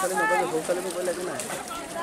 साले मोबाइल बहुत साले मोबाइल लेके ना